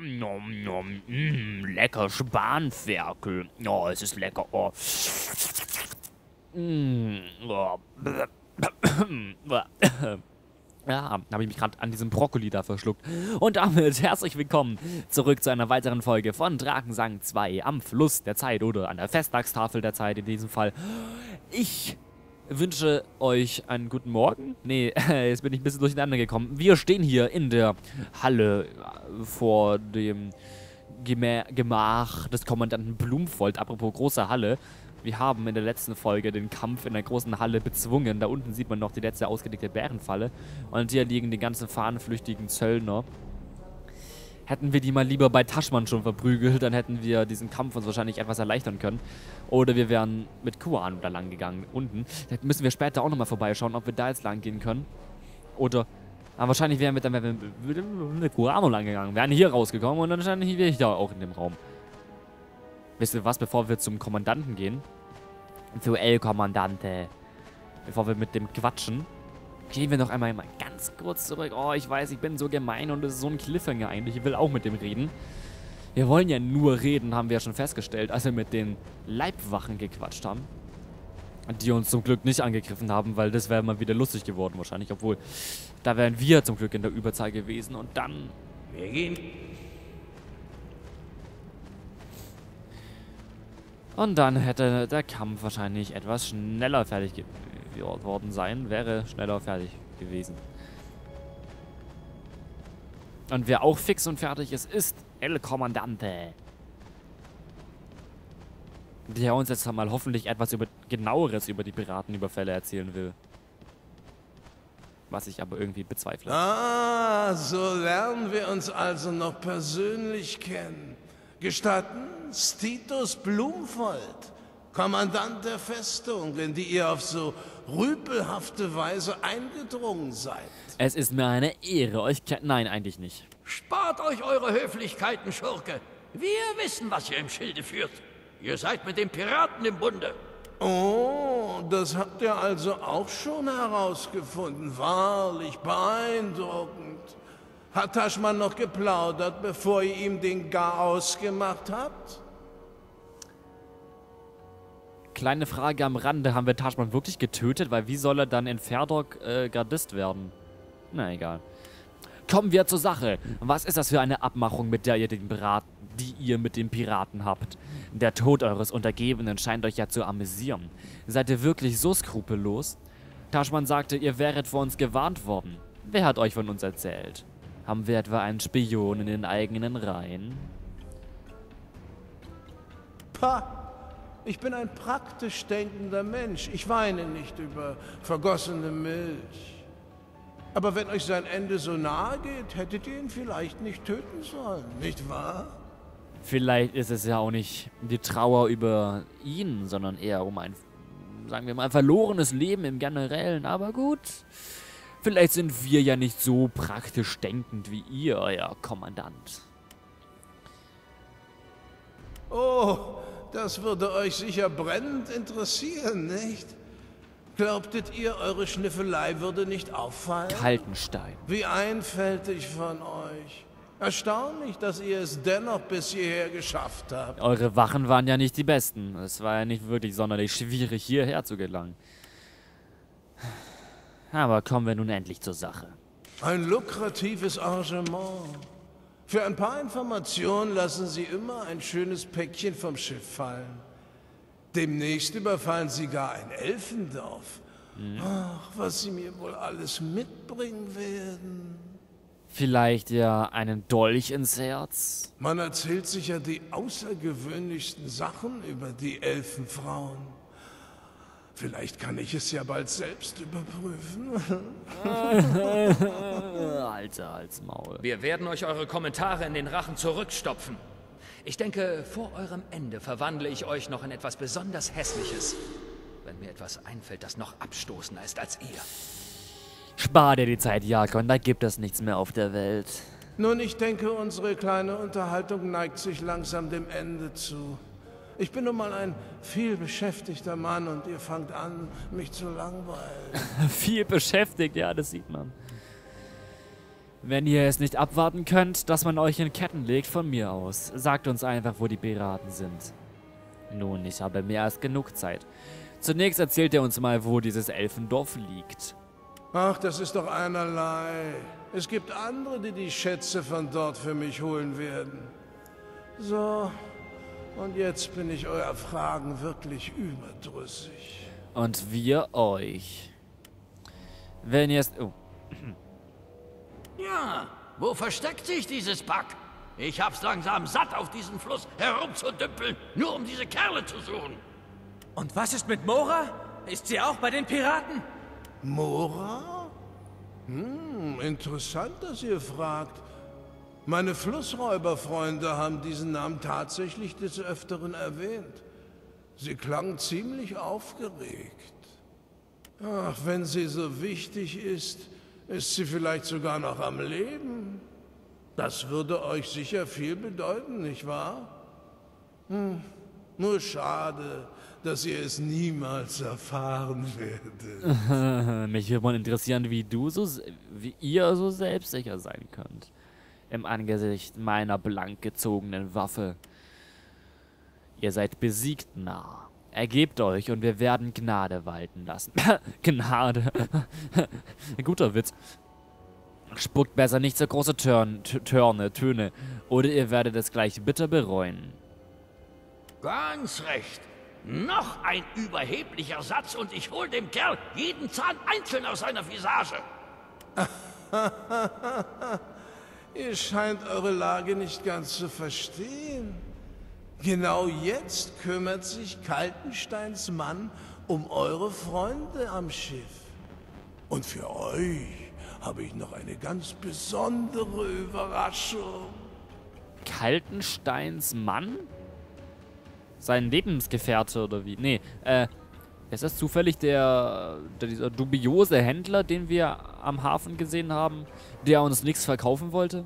Nom, nom, nom. Mm, lecker Spanferkel. Oh, es ist lecker. Oh. Mm, oh. Ja, habe ich mich gerade an diesem Brokkoli da verschluckt. Und damit herzlich willkommen zurück zu einer weiteren Folge von Drakensang 2 am Fluss der Zeit oder an der Festtagstafel der Zeit in diesem Fall. Ich wünsche euch einen guten Morgen. Nee, jetzt bin ich ein bisschen durcheinander gekommen. Wir stehen hier in der Halle vor dem Gemach des Kommandanten Blumfold. Apropos große Halle. Wir haben in der letzten Folge den Kampf in der großen Halle bezwungen. Da unten sieht man noch die letzte ausgelegte Bärenfalle. Und hier liegen die ganzen fahnenflüchtigen Zöllner. Hätten wir die mal lieber bei Taschmann schon verprügelt, dann hätten wir diesen Kampf uns wahrscheinlich etwas erleichtern können. Oder wir wären mit Kuan da lang gegangen, unten. Da müssen wir später auch nochmal vorbeischauen, ob wir da jetzt lang gehen können. Oder, aber wahrscheinlich wären wir dann wären wir mit Kuano lang gegangen. Wären hier rausgekommen und dann stand ich da auch in dem Raum. Wisst ihr was, bevor wir zum Kommandanten gehen? Zu El Kommandante. Bevor wir mit dem quatschen, gehen wir noch einmal ganz kurz zurück. Oh, ich weiß, ich bin so gemein und es ist so ein Cliffhanger eigentlich. Ich will auch mit dem reden. Wir wollen ja nur reden, haben wir ja schon festgestellt, als wir mit den Leibwachen gequatscht haben. Die uns zum Glück nicht angegriffen haben, weil das wäre mal wieder lustig geworden wahrscheinlich. Obwohl, da wären wir zum Glück in der Überzahl gewesen und dann... Wir gehen Und dann hätte der Kampf wahrscheinlich etwas schneller fertig geworden sein. Wäre schneller fertig gewesen. Und wer auch fix und fertig ist, ist El Kommandante. Der uns jetzt mal hoffentlich etwas über genaueres über die Piratenüberfälle erzählen will. Was ich aber irgendwie bezweifle. Ah, so lernen wir uns also noch persönlich kennen. Gestatten, Titus Blumfold, Kommandant der Festung, in die ihr auf so rüpelhafte Weise eingedrungen seid. Es ist mir eine Ehre, euch. Nein, eigentlich nicht. Spart euch eure Höflichkeiten, Schurke. Wir wissen, was ihr im Schilde führt. Ihr seid mit den Piraten im Bunde. Oh, das habt ihr also auch schon herausgefunden. Wahrlich beeindruckend. Hat Taschmann noch geplaudert, bevor ihr ihm den Gar ausgemacht habt? Kleine Frage am Rande, haben wir Taschmann wirklich getötet? Weil wie soll er dann in Ferdok äh, Gardist werden? Na egal. Kommen wir zur Sache. Was ist das für eine Abmachung, mit der ihr den Piraten, die ihr mit den Piraten habt? Der Tod eures Untergebenen scheint euch ja zu amüsieren. Seid ihr wirklich so skrupellos? Taschmann sagte, ihr wäret vor uns gewarnt worden. Wer hat euch von uns erzählt? Haben wir etwa einen Spion in den eigenen Reihen? Pah! Ich bin ein praktisch denkender Mensch. Ich weine nicht über vergossene Milch. Aber wenn euch sein Ende so nahe geht, hättet ihr ihn vielleicht nicht töten sollen, nicht wahr? Vielleicht ist es ja auch nicht die Trauer über ihn, sondern eher um ein, sagen wir mal, ein verlorenes Leben im Generellen. Aber gut, Vielleicht sind wir ja nicht so praktisch denkend wie ihr, euer Kommandant. Oh, das würde euch sicher brennend interessieren, nicht? Glaubtet ihr, eure Schniffelei würde nicht auffallen? Kaltenstein. Wie einfältig von euch. Erstaunlich, dass ihr es dennoch bis hierher geschafft habt. Eure Wachen waren ja nicht die besten. Es war ja nicht wirklich sonderlich schwierig, hierher zu gelangen. Aber kommen wir nun endlich zur Sache. Ein lukratives Arrangement. Für ein paar Informationen lassen Sie immer ein schönes Päckchen vom Schiff fallen. Demnächst überfallen Sie gar ein Elfendorf. Mhm. Ach, was Sie mir wohl alles mitbringen werden. Vielleicht ja einen Dolch ins Herz? Man erzählt sich ja die außergewöhnlichsten Sachen über die Elfenfrauen. Vielleicht kann ich es ja bald selbst überprüfen. Alter, als Maul. Wir werden euch eure Kommentare in den Rachen zurückstopfen. Ich denke, vor eurem Ende verwandle ich euch noch in etwas besonders Hässliches. Wenn mir etwas einfällt, das noch abstoßender ist als ihr. Spar dir die Zeit, Jakon, da gibt es nichts mehr auf der Welt. Nun, ich denke, unsere kleine Unterhaltung neigt sich langsam dem Ende zu. Ich bin nun mal ein viel beschäftigter Mann und ihr fangt an, mich zu langweilen. viel beschäftigt, ja, das sieht man. Wenn ihr es nicht abwarten könnt, dass man euch in Ketten legt, von mir aus. Sagt uns einfach, wo die Piraten sind. Nun, ich habe mehr als genug Zeit. Zunächst erzählt ihr uns mal, wo dieses Elfendorf liegt. Ach, das ist doch einerlei. Es gibt andere, die die Schätze von dort für mich holen werden. So, und jetzt bin ich euer Fragen wirklich überdrüssig. Und wir euch. Wenn ihr es... Oh. Ja, wo versteckt sich dieses Pack? Ich hab's langsam satt, auf diesem Fluss herumzudümpeln, nur um diese Kerle zu suchen. Und was ist mit Mora? Ist sie auch bei den Piraten? Mora? Hm, interessant, dass ihr fragt. Meine Flussräuberfreunde haben diesen Namen tatsächlich des Öfteren erwähnt. Sie klang ziemlich aufgeregt. Ach, wenn sie so wichtig ist, ist sie vielleicht sogar noch am Leben? Das würde euch sicher viel bedeuten, nicht wahr? Hm, nur schade, dass ihr es niemals erfahren werdet. Mich würde mal interessieren, wie du so, wie ihr so selbstsicher sein könnt. Im Angesicht meiner blank gezogenen Waffe. Ihr seid besiegt nah. Ergebt euch und wir werden Gnade walten lassen. Gnade. Guter Witz. Spuckt besser nicht so große Törn, Törne, Töne, oder ihr werdet es gleich bitter bereuen. Ganz recht. Noch ein überheblicher Satz und ich hol dem Kerl jeden Zahn einzeln aus seiner Visage. ihr scheint eure Lage nicht ganz zu verstehen. Genau jetzt kümmert sich Kaltensteins Mann um eure Freunde am Schiff. Und für euch habe ich noch eine ganz besondere Überraschung. Kaltensteins Mann? Sein Lebensgefährte oder wie? Nee, äh, ist das zufällig der, der, dieser dubiose Händler, den wir am Hafen gesehen haben, der uns nichts verkaufen wollte?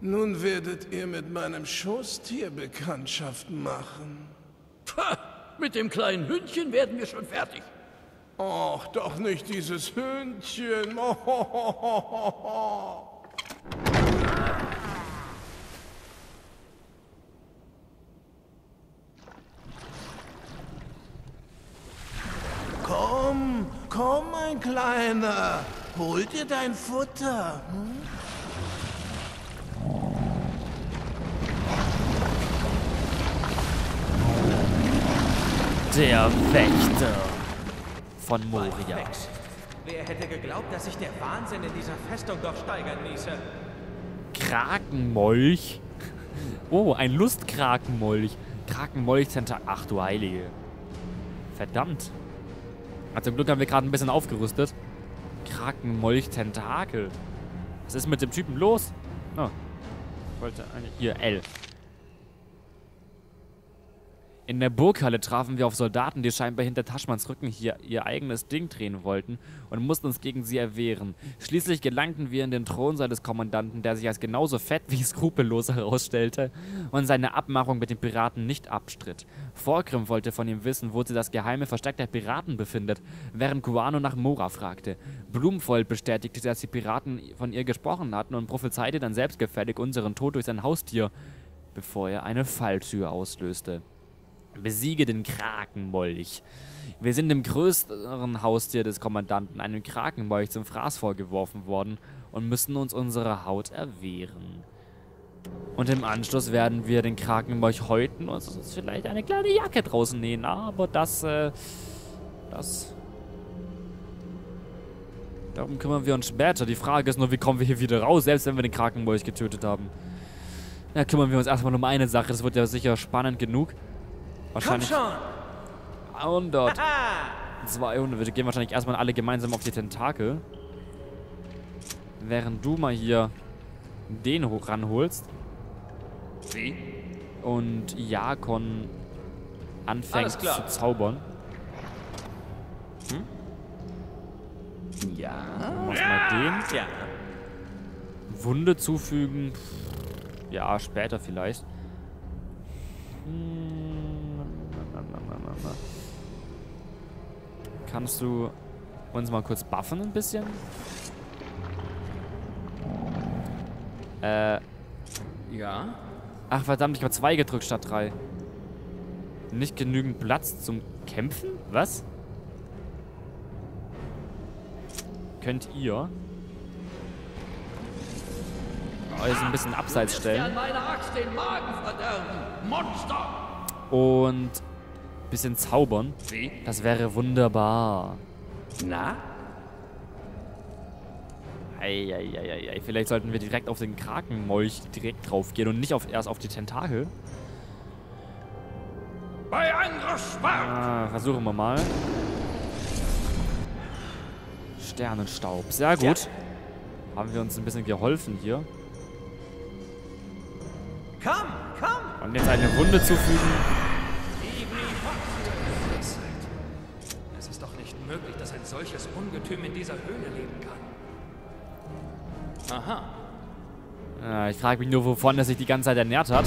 Nun werdet ihr mit meinem Schoßtier Bekanntschaft machen. Pah, mit dem kleinen Hündchen werden wir schon fertig. Och, doch nicht dieses Hündchen. Oh, Komm, komm, mein Kleiner. Hol dir dein Futter. Hm? Der Wächter von Moria. Wer hätte geglaubt, dass sich der Wahnsinn in dieser Festung doch steigern ließe? Krakenmolch? Oh, ein Lustkrakenmolch. Krakenmolch Center. Ach du Heilige. Verdammt. Also zum Glück haben wir gerade ein bisschen aufgerüstet. Krakenmolch Tentakel. Was ist mit dem Typen los? Oh. Ich wollte eigentlich. Hier, L. In der Burghalle trafen wir auf Soldaten, die scheinbar hinter Taschmanns Rücken hier ihr eigenes Ding drehen wollten und mussten uns gegen sie erwehren. Schließlich gelangten wir in den Thronsaal des Kommandanten, der sich als genauso fett wie skrupellos herausstellte und seine Abmachung mit den Piraten nicht abstritt. Vorgrim wollte von ihm wissen, wo sie das geheime Versteck der Piraten befindet, während Guano nach Mora fragte. Blumenvoll bestätigte, dass die Piraten von ihr gesprochen hatten und prophezeite dann selbstgefällig unseren Tod durch sein Haustier, bevor er eine Falltür auslöste. Besiege den Krakenmolch. Wir sind dem größeren Haustier des Kommandanten, einem Krakenmolch, zum Fraß vorgeworfen worden und müssen uns unsere Haut erwehren. Und im Anschluss werden wir den Krakenmolch häuten und uns vielleicht eine kleine Jacke draußen nähen. Aber das, äh, das... Darum kümmern wir uns später. Die Frage ist nur, wie kommen wir hier wieder raus, selbst wenn wir den Krakenmolch getötet haben. Da kümmern wir uns erstmal um eine Sache. Das wird ja sicher spannend genug. Wahrscheinlich. Komm schon! 100. 200. Wir gehen wahrscheinlich erstmal alle gemeinsam auf die Tentakel. Während du mal hier den hoch ranholst. Wie? Und Jakon anfängt zu zaubern. Hm? Ja. Mach mal den. Ja. Wunde zufügen. Ja, später vielleicht. Hm. Ne? Kannst du uns mal kurz buffen ein bisschen? Äh. Ja? Ach verdammt, ich habe zwei gedrückt statt drei. Nicht genügend Platz zum Kämpfen? Was? Könnt ihr euch ein bisschen abseits stellen? Und bisschen zaubern? Wie? Das wäre wunderbar. Na? Eieieiei. Vielleicht sollten wir direkt auf den Krakenmolch direkt drauf gehen und nicht auf, erst auf die Tentakel. Bei! Ah, versuchen wir mal. Sternenstaub. Sehr gut. Haben wir uns ein bisschen geholfen hier. Komm, komm! Und jetzt eine Wunde zufügen. Ungetüm in dieser Höhle leben kann. Aha. Ja, ich frage mich nur, wovon er sich die ganze Zeit ernährt hat.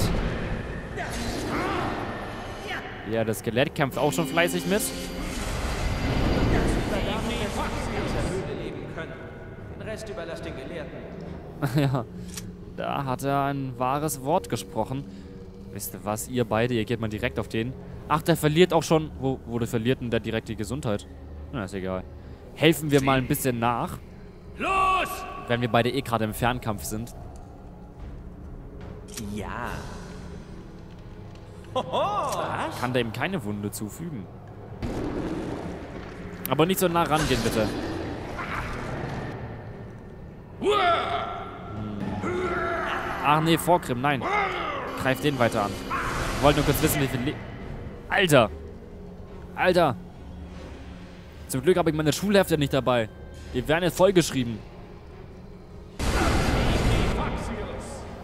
Ja, das Skelett kämpft auch schon fleißig mit. Höhle leben können. Den Rest überlasst den Gelehrten. ja, da hat er ein wahres Wort gesprochen. Wisst ihr was, ihr beide, ihr geht mal direkt auf den. Ach, der verliert auch schon. Wo, wo der verliert denn der direkt die Gesundheit? Na, ist egal. Helfen wir mal ein bisschen nach, Los! wenn wir beide eh gerade im Fernkampf sind. Ja. Kann der ihm keine Wunde zufügen. Aber nicht so nah rangehen, bitte. Hm. Ach nee, Vorgrim, nein. Greif den weiter an. Ich wollte nur kurz wissen, wie viel Le Alter! Alter! Zum Glück habe ich meine Schulhefte nicht dabei. Die werden jetzt vollgeschrieben.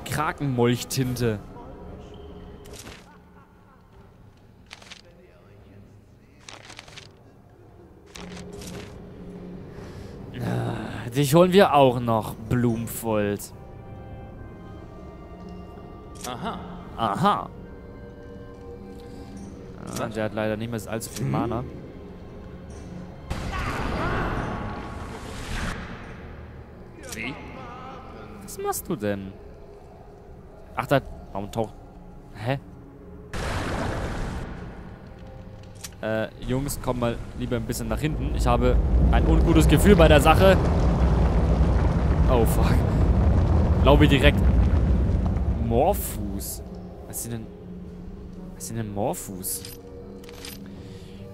Krakenmolchtinte. Dich holen wir auch noch, Blumfold. Aha. Aha. Ah, der hat leider nicht mehr allzu viel Mana. Wie? Was machst du denn? Ach, da... Warum taucht... Hä? Äh, Jungs, komm mal lieber ein bisschen nach hinten. Ich habe ein ungutes Gefühl bei der Sache. Oh, fuck. Glaube direkt. Morphus. Was sind denn... Was sind denn Morphus?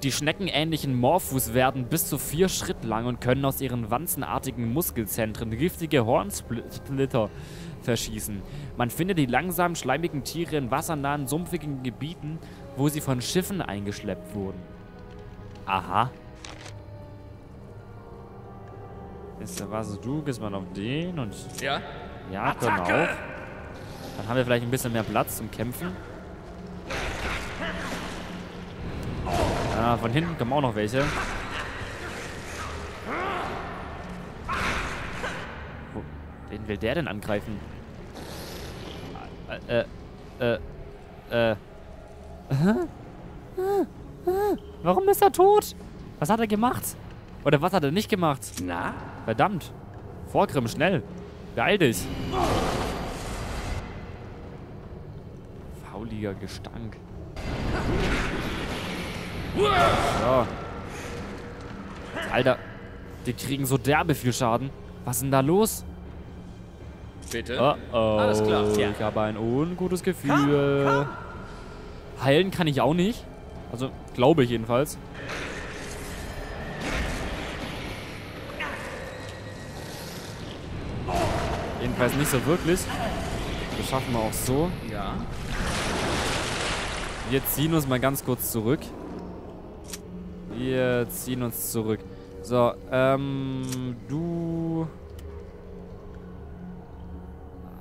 Die schneckenähnlichen Morphus werden bis zu vier Schritt lang und können aus ihren wanzenartigen Muskelzentren giftige Hornsplitter verschießen. Man findet die langsamen, schleimigen Tiere in wassernahen, sumpfigen Gebieten, wo sie von Schiffen eingeschleppt wurden. Aha. Wisst ihr was? Du gehst mal auf den und Ja? ja, können wir auch. Dann haben wir vielleicht ein bisschen mehr Platz zum Kämpfen. Ah, von hinten kommen auch noch welche. Wo, wen will der denn angreifen? Äh, äh, äh, äh. Warum ist er tot? Was hat er gemacht? Oder was hat er nicht gemacht? Na? Verdammt. Vorgrim, schnell. Beeil dich. Fauliger Gestank. So. Alter. Die kriegen so derbe viel Schaden. Was ist denn da los? Bitte? Oh oh. Alles klar, ja. Ich habe ein ungutes Gefühl. Heilen kann ich auch nicht. Also, glaube ich jedenfalls. Jedenfalls nicht so wirklich. Das schaffen wir auch so. Ja. Wir ziehen uns mal ganz kurz zurück. Wir ziehen uns zurück. So, ähm, du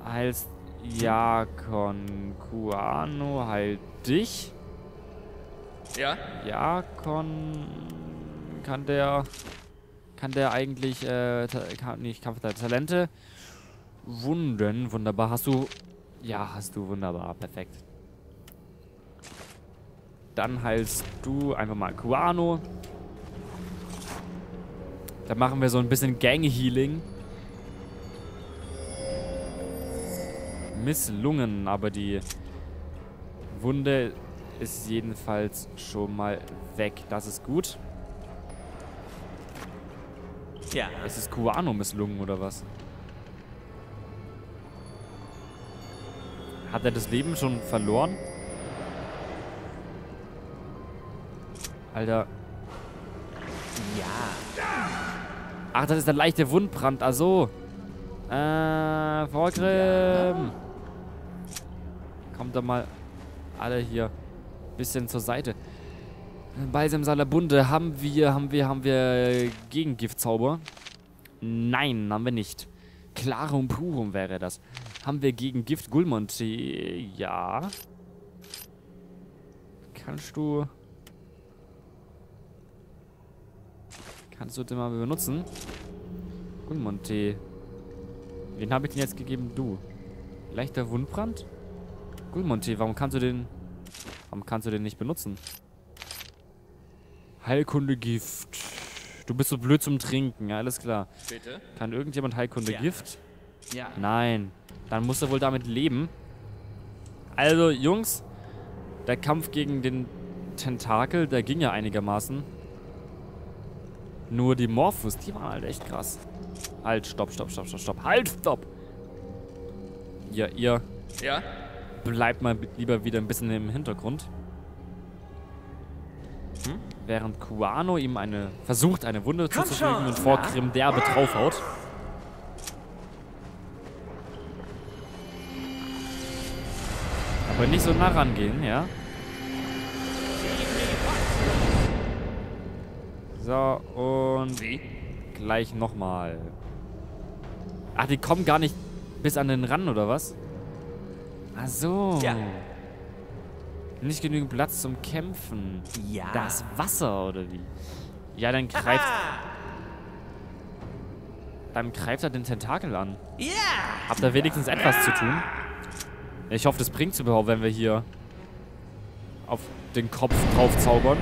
heilst Jakon. Kuano heilt dich. Ja? Jakon kann der kann der eigentlich äh, kann nicht Kampf der Talente Wunden wunderbar hast du ja hast du wunderbar perfekt dann heilst du einfach mal Kuano dann machen wir so ein bisschen Gang Healing misslungen, aber die Wunde ist jedenfalls schon mal weg. Das ist gut. Ja. Es ist Kuano misslungen, oder was? Hat er das Leben schon verloren? Alter. Ja. Ach, das ist der leichte Wundbrand. Ach so. Äh, Vorgrim. Kommt doch mal alle hier bisschen zur Seite. Balsam Salabunde haben wir, haben wir, haben wir Gegengiftzauber? Nein, haben wir nicht. Clarum Purum wäre das. Haben wir gegen Gift Gulmonte? Ja. Kannst du... Kannst du den mal benutzen? Gulmonte. Wen habe ich denn jetzt gegeben? Du. Leichter Wundbrand? Gulmonte, warum kannst du den... Warum kannst du den nicht benutzen? Heilkunde Gift. Du bist so blöd zum Trinken, ja, alles klar. Bitte? Kann irgendjemand Heilkunde Ja. Gift? Ja. Nein. Dann muss er wohl damit leben. Also, Jungs, der Kampf gegen den Tentakel, der ging ja einigermaßen. Nur die Morphus, die waren halt echt krass. Halt, stopp, stopp, stopp, stopp, stopp. Halt, stopp! Ja, ihr Ja? bleibt mal lieber wieder ein bisschen im Hintergrund. Während Kuano ihm eine versucht, eine Wunde Komm zuzufügen schon, und vor? Grimm derbe draufhaut. Aber nicht so nah rangehen, ja? So, und Wie? gleich nochmal. Ach, die kommen gar nicht bis an den ran, oder was? Ach so. Ja. Nicht genügend Platz zum Kämpfen. Ja. Das Wasser, oder wie? Ja, dann greift, dann greift er den Tentakel an. Ja. Habt ihr wenigstens etwas zu tun? Ich hoffe, das bringt überhaupt, wenn wir hier auf den Kopf drauf zaubern.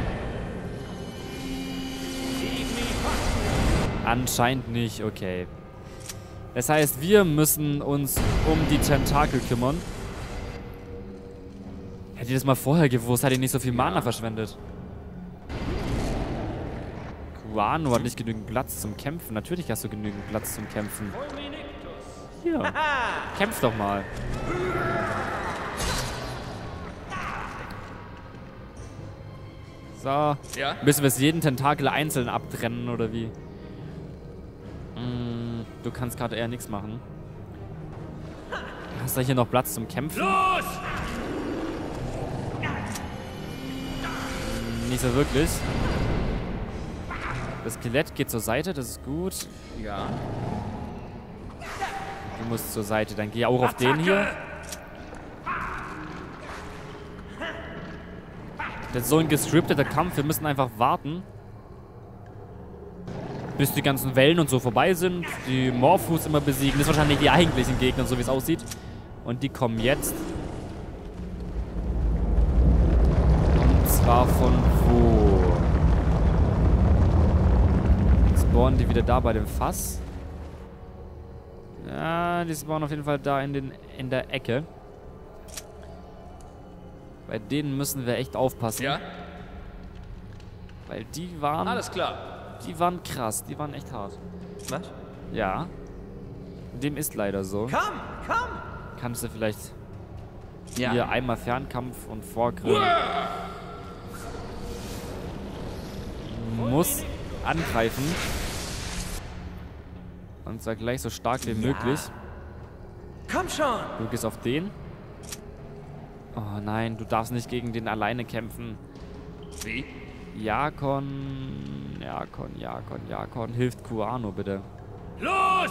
Anscheinend nicht, okay. Das heißt, wir müssen uns um die Tentakel kümmern. Hätte ich das mal vorher gewusst, hätte ich nicht so viel Mana verschwendet. Kuano hat nicht genügend Platz zum Kämpfen. Natürlich hast du genügend Platz zum Kämpfen. Hier. Kämpf doch mal. So. Ja? Müssen wir es jeden Tentakel einzeln abtrennen oder wie? Du kannst gerade eher nichts machen. Hast du hier noch Platz zum Kämpfen? Los! Nicht so wirklich. Das Skelett geht zur Seite, das ist gut. Ja. Du musst zur Seite. Dann geh auch auf den hier. Das ist so ein gescripteter Kampf. Wir müssen einfach warten. Bis die ganzen Wellen und so vorbei sind. Die Morphus immer besiegen. Das ist wahrscheinlich die eigentlichen Gegner, so wie es aussieht. Und die kommen jetzt. Und zwar von wo? Spawnen die wieder da bei dem Fass? Ja, die spawnen auf jeden Fall da in, den, in der Ecke. Bei denen müssen wir echt aufpassen. Ja? Weil die waren, Alles klar. Die waren krass. Die waren echt hart. Was? Ja. Dem ist leider so. Komm, komm. Kannst du vielleicht Ja. hier einmal Fernkampf und Vorgrill. Muss angreifen. Und zwar gleich so stark wie möglich. Komm schon. Du gehst auf den. Oh nein, du darfst nicht gegen den alleine kämpfen. Wie? Jakon, Jakon, Jakon, Jakon. Hilft Kuano bitte. Los!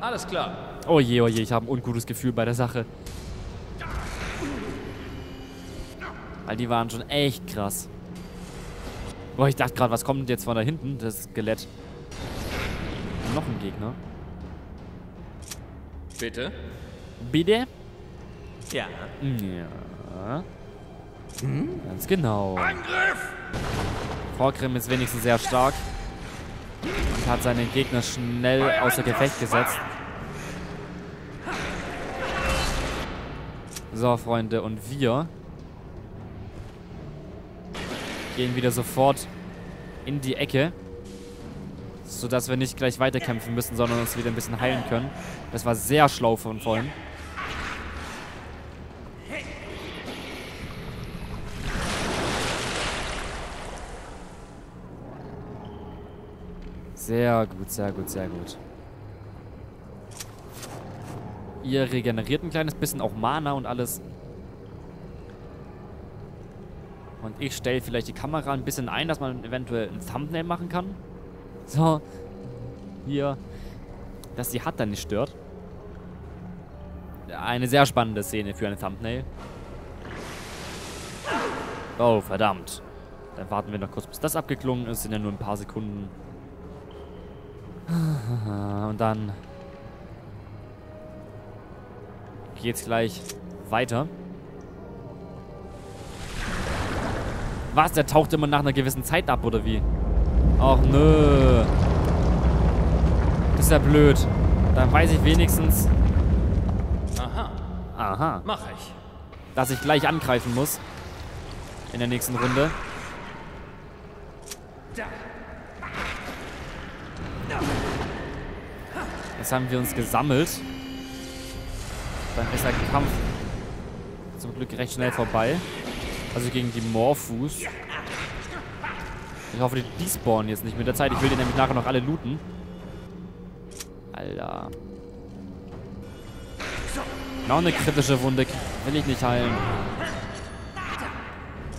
Alles klar. Oh je, oh je, ich habe ein ungutes Gefühl bei der Sache. Weil die waren schon echt krass. Boah, ich dachte gerade, was kommt jetzt von da hinten? Das Skelett. Noch ein Gegner. Bitte? Bitte? Ja. Ja. Ganz genau. Angriff! Vorgrim ist wenigstens sehr stark. Und hat seinen Gegner schnell außer Gefecht gesetzt. So, Freunde, und wir gehen wieder sofort in die Ecke, sodass wir nicht gleich weiterkämpfen müssen, sondern uns wieder ein bisschen heilen können. Das war sehr schlau von vorhin. Sehr gut, sehr gut, sehr gut. Ihr regeneriert ein kleines bisschen auch Mana und alles. Und ich stelle vielleicht die Kamera ein bisschen ein, dass man eventuell ein Thumbnail machen kann. So. Hier. Dass die Hat dann nicht stört. Eine sehr spannende Szene für eine Thumbnail. Oh, verdammt. Dann warten wir noch kurz, bis das abgeklungen ist. Sind ja nur ein paar Sekunden. Und dann geht's gleich weiter. Was? Der taucht immer nach einer gewissen Zeit ab, oder wie? Ach, nö. Das ist ja blöd. Dann weiß ich wenigstens... Aha. Aha. Mach ich. Dass ich gleich angreifen muss. In der nächsten Runde. Jetzt haben wir uns gesammelt. Dann ist der Kampf zum Glück recht schnell vorbei. Also gegen die Morphus. Ich hoffe, die despawnen jetzt nicht mit der Zeit. Ich will die nämlich nachher noch alle looten. Alter. Noch eine kritische Wunde. Will ich nicht heilen.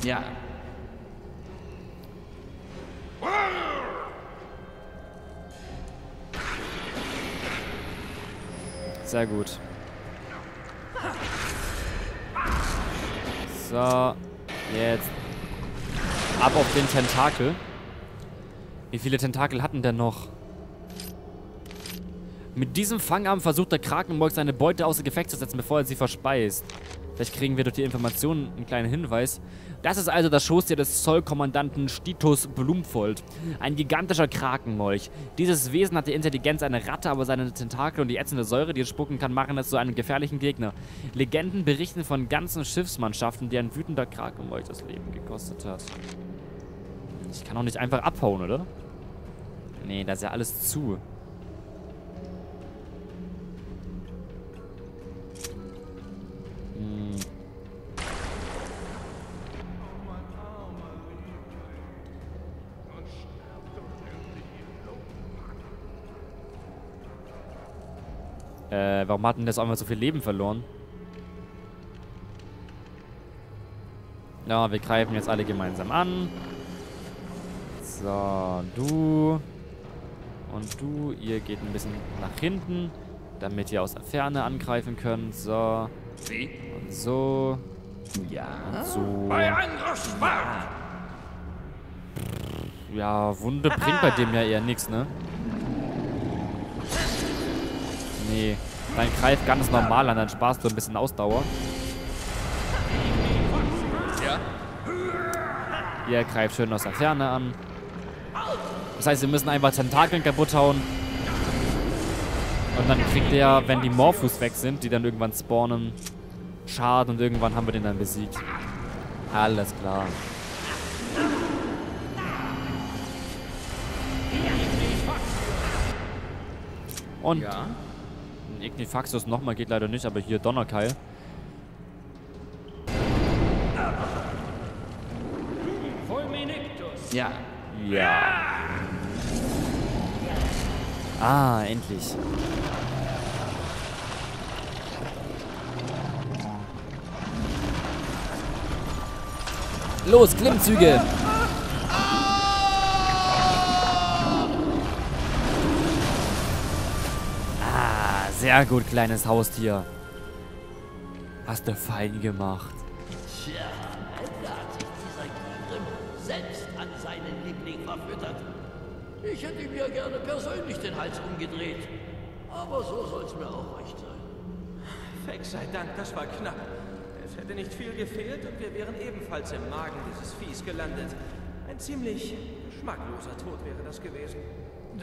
Ja. Sehr gut. So. Jetzt. Ab auf den Tentakel. Wie viele Tentakel hatten der noch? Mit diesem Fangarm versucht der Krakenmolch seine Beute außer Gefecht zu setzen, bevor er sie verspeist. Vielleicht kriegen wir durch die Informationen einen kleinen Hinweis. Das ist also das Schoßtier des Zollkommandanten Stitus Blumfold. Ein gigantischer Krakenmolch. Dieses Wesen hat die Intelligenz einer Ratte, aber seine Tentakel und die ätzende Säure, die es spucken kann, machen es zu einem gefährlichen Gegner. Legenden berichten von ganzen Schiffsmannschaften, die ein wütender Krakenmolch das Leben gekostet hat. Ich kann auch nicht einfach abhauen, oder? Nee, da ist ja alles zu. Äh, warum hat denn das einmal so viel Leben verloren? Ja, wir greifen jetzt alle gemeinsam an. So, du und du, ihr geht ein bisschen nach hinten, damit ihr aus der Ferne angreifen könnt. So, Wie? und so, Ja. und so. Bei Angriffsfahrt! Ja, Wunde bringt bei dem ja eher nichts, ne? Nee. Dann greif ganz normal an, dann sparst du ein bisschen Ausdauer. Ja? Ihr greift schön aus der Ferne an. Das heißt, wir müssen einfach Tentakeln kaputt hauen. Und dann kriegt der, wenn die Morphus weg sind, die dann irgendwann spawnen, Schaden und irgendwann haben wir den dann besiegt. Alles klar. Und Ja? Ignifaxus nochmal geht leider nicht, aber hier Donnerkeil. Ja. Ja. Ah, endlich. Los, Klimmzüge! Sehr gut, kleines Haustier. Hast du fein gemacht. Tja, da hat sich dieser Gigrim selbst an seinen Liebling verfüttert. Ich hätte ihm ja gerne persönlich den Hals umgedreht. Aber so soll's mir auch recht sein. Feck sei Dank, das war knapp. Es hätte nicht viel gefehlt und wir wären ebenfalls im Magen dieses Viehs gelandet. Ein ziemlich geschmackloser Tod wäre das gewesen. Ich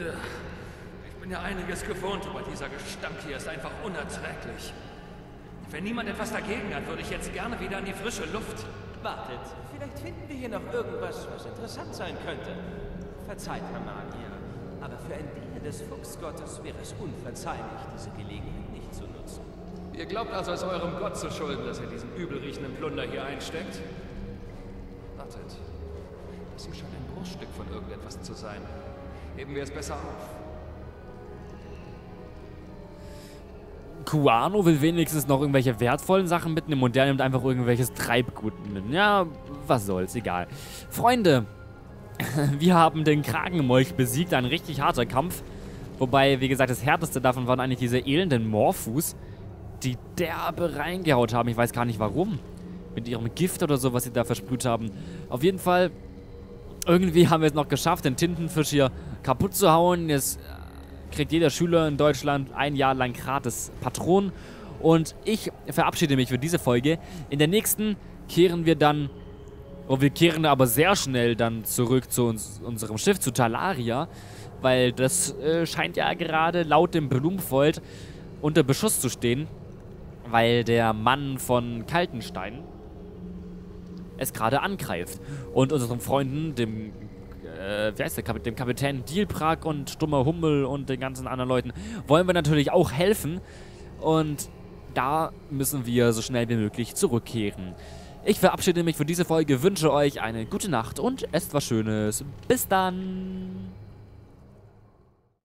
bin ja einiges gewohnt, aber dieser Gestank hier ist einfach unerträglich. Wenn niemand etwas dagegen hat, würde ich jetzt gerne wieder an die frische Luft. Wartet, vielleicht finden wir hier noch irgendwas, was interessant sein könnte. Verzeiht, Herr Magier, aber für ein Diener des Fuchsgottes wäre es unverzeihlich, diese Gelegenheit nicht zu nutzen. Ihr glaubt also, es eurem Gott zu schulden, dass er diesen übelriechenden Plunder hier einsteckt? Wartet. Das hier scheint ein Bruchstück von irgendetwas zu sein. Heben wir es besser auf. Kuano will wenigstens noch irgendwelche wertvollen Sachen mitnehmen und der nimmt einfach irgendwelches Treibgut mit. Ja, was soll's, egal. Freunde, wir haben den Kragenmolch besiegt, ein richtig harter Kampf. Wobei, wie gesagt, das härteste davon waren eigentlich diese elenden Morphus, die derbe reingehaut haben. Ich weiß gar nicht warum. Mit ihrem Gift oder so, was sie da versprüht haben. Auf jeden Fall, irgendwie haben wir es noch geschafft, den Tintenfisch hier kaputt zu hauen. Jetzt kriegt jeder Schüler in Deutschland ein Jahr lang gratis Patronen. Und ich verabschiede mich für diese Folge. In der nächsten kehren wir dann, oh, wir kehren aber sehr schnell dann zurück zu uns, unserem Schiff, zu Talaria. Weil das äh, scheint ja gerade laut dem Blumenfold unter Beschuss zu stehen. Weil der Mann von Kaltenstein es gerade angreift. Und unseren Freunden, dem äh, wie heißt der, Kap dem Kapitän Dielprag und Stummer Hummel und den ganzen anderen Leuten, wollen wir natürlich auch helfen. Und da müssen wir so schnell wie möglich zurückkehren. Ich verabschiede mich für diese Folge, wünsche euch eine gute Nacht und esst was Schönes. Bis dann!